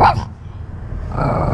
Uh,